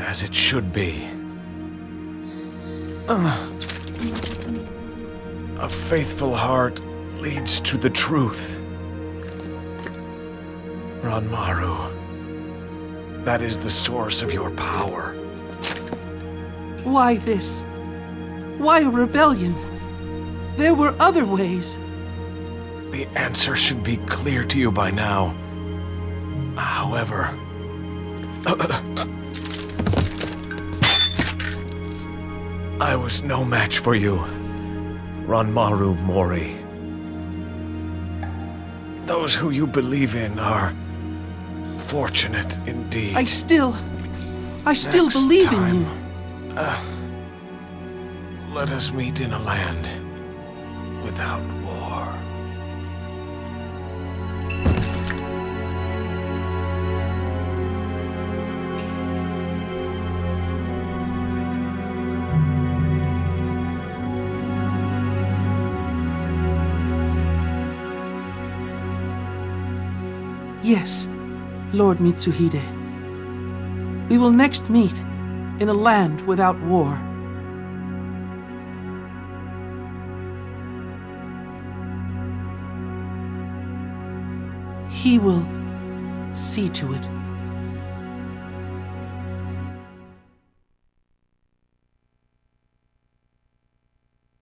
as it should be. Uh, a faithful heart leads to the truth. Ranmaru, that is the source of your power. Why this? Why a rebellion? There were other ways. The answer should be clear to you by now. However... I was no match for you, Ranmaru Mori. Those who you believe in are fortunate indeed. I still... I still Next believe time, in you. Uh, let us meet in a land without Yes, Lord Mitsuhide. We will next meet in a land without war. He will see to it.